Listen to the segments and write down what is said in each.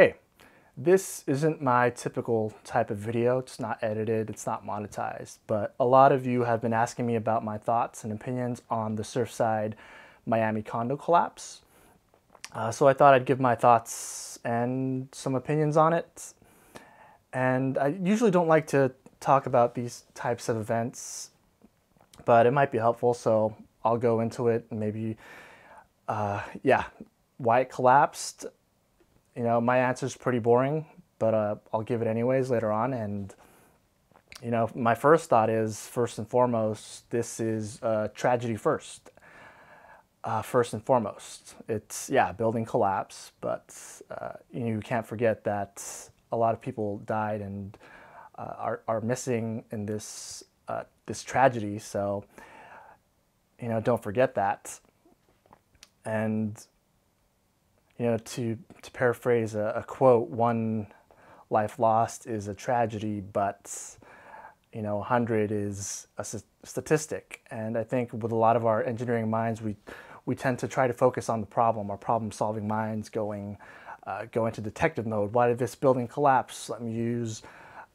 Hey, this isn't my typical type of video. It's not edited, it's not monetized, but a lot of you have been asking me about my thoughts and opinions on the Surfside Miami condo collapse. Uh, so I thought I'd give my thoughts and some opinions on it. And I usually don't like to talk about these types of events, but it might be helpful, so I'll go into it and maybe, uh, yeah, why it collapsed. You know, my answer is pretty boring, but uh, I'll give it anyways later on. And, you know, my first thought is first and foremost, this is a tragedy first uh, first and foremost. It's, yeah, building collapse, but uh, you can't forget that a lot of people died and uh, are, are missing in this, uh, this tragedy. So, you know, don't forget that. And, you know, to, to paraphrase a, a quote, one life lost is a tragedy, but you know, 100 is a statistic. And I think with a lot of our engineering minds, we we tend to try to focus on the problem, our problem solving minds going, uh, go into detective mode. Why did this building collapse? Let me use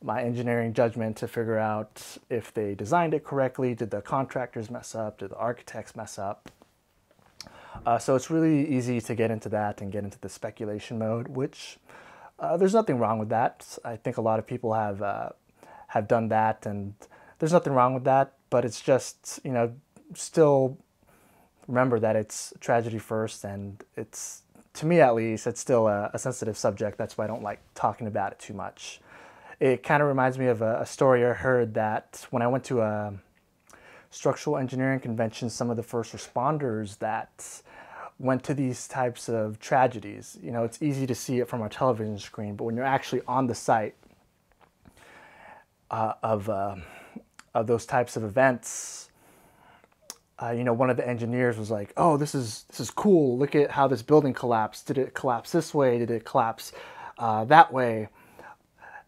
my engineering judgment to figure out if they designed it correctly. Did the contractors mess up? Did the architects mess up? Uh, so it's really easy to get into that and get into the speculation mode, which uh, there's nothing wrong with that. I think a lot of people have uh, have done that, and there's nothing wrong with that. But it's just you know still remember that it's tragedy first, and it's to me at least, it's still a, a sensitive subject. That's why I don't like talking about it too much. It kind of reminds me of a, a story I heard that when I went to a structural engineering convention, some of the first responders that went to these types of tragedies. You know, it's easy to see it from our television screen, but when you're actually on the site uh, of uh, of those types of events, uh, you know, one of the engineers was like, "Oh, this is this is cool. Look at how this building collapsed. Did it collapse this way? Did it collapse uh, that way?"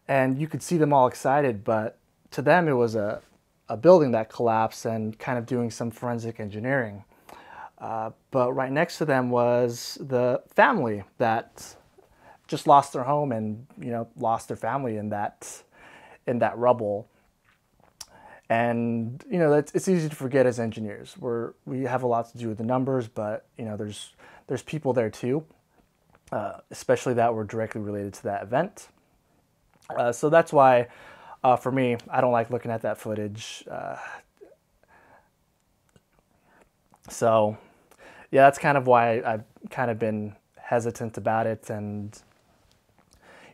And you could see them all excited, but to them, it was a a building that collapsed and kind of doing some forensic engineering. Uh, but right next to them was the family that just lost their home and you know lost their family in that in that rubble. And you know it's, it's easy to forget as engineers. We're we have a lot to do with the numbers but you know there's there's people there too uh, especially that were directly related to that event. Uh, so that's why uh, for me i don't like looking at that footage uh, so yeah that's kind of why i've kind of been hesitant about it and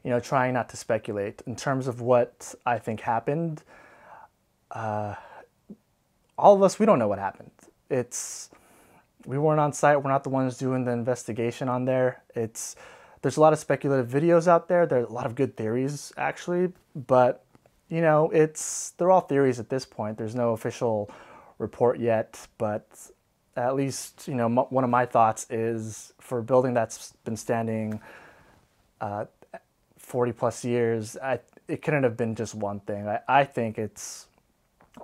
you know trying not to speculate in terms of what i think happened uh, all of us, we don't know what happened. It's we weren't on site. We're not the ones doing the investigation on there. It's there's a lot of speculative videos out there. There's a lot of good theories actually, but you know, it's they're all theories at this point. There's no official report yet, but at least you know m- one of my thoughts is for a building that's been standing uh, 40 plus years. I, it couldn't have been just one thing. I, I think it's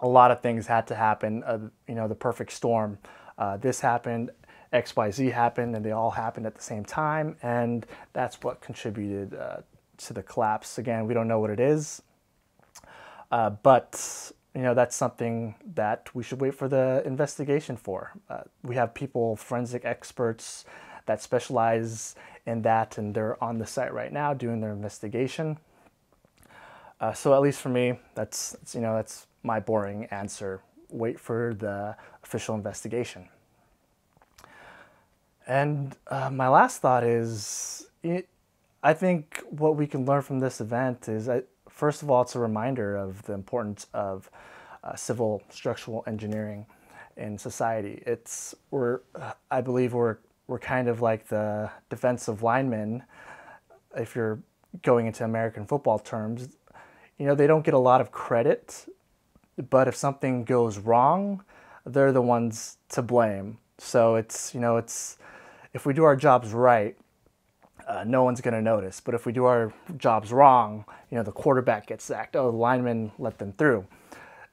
a lot of things had to happen. Uh, you know, the perfect storm. Uh, this happened, X, Y, Z happened, and they all happened at the same time, and that's what contributed uh, to the collapse. Again, we don't know what it is, uh, but you know that's something that we should wait for the investigation for. Uh, we have people, forensic experts, that specialize in that, and they're on the site right now doing their investigation. Uh, so at least for me, that's, that's you know that's my boring answer. Wait for the official investigation. And uh, my last thought is it, I think what we can learn from this event is, that, first of all, it's a reminder of the importance of uh, civil structural engineering in society. It's we're, I believe we're we're kind of like the defensive linemen. If you're going into American football terms, you know they don't get a lot of credit but if something goes wrong, they're the ones to blame. So it's, you know, it's, if we do our jobs right, uh, no one's going to notice. But if we do our jobs wrong, you know, the quarterback gets sacked. Oh, the lineman let them through.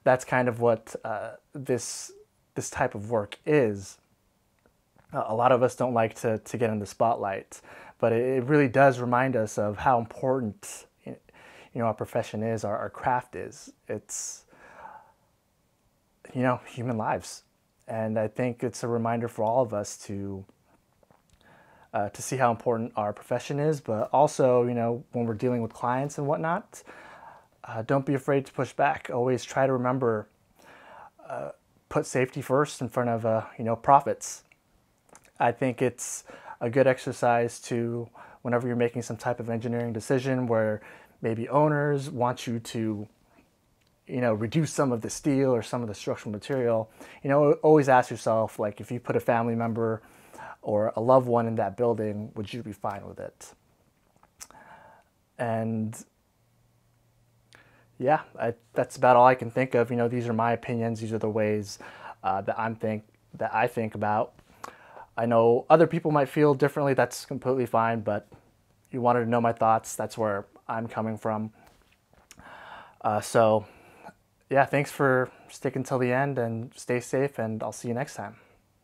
That's kind of what uh, this this type of work is. Uh, a lot of us don't like to to get in the spotlight, but it, it really does remind us of how important you know our profession is, our, our craft is. It's you know human lives, and I think it's a reminder for all of us to. Uh, to see how important our profession is, but also, you know, when we're dealing with clients and whatnot, uh, don't be afraid to push back. Always try to remember, uh, put safety first in front of, uh, you know, profits. I think it's a good exercise to, whenever you're making some type of engineering decision where maybe owners want you to, you know, reduce some of the steel or some of the structural material, you know, always ask yourself, like, if you put a family member or a loved one in that building, would you be fine with it? And yeah, I, that's about all I can think of. You know, these are my opinions. These are the ways uh, that I'm think that I think about. I know other people might feel differently. That's completely fine. But you wanted to know my thoughts. That's where I'm coming from. Uh, so, yeah, thanks for sticking till the end and stay safe. And I'll see you next time.